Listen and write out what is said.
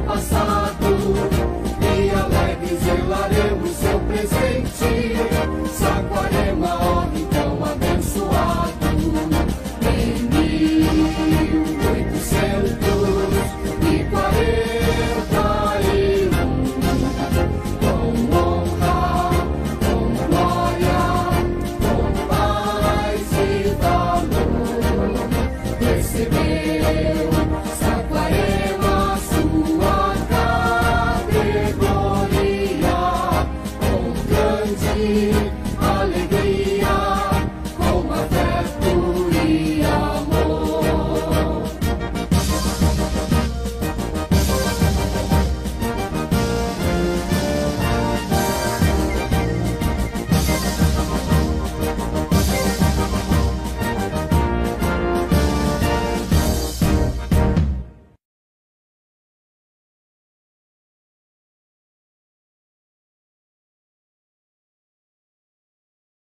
passar You.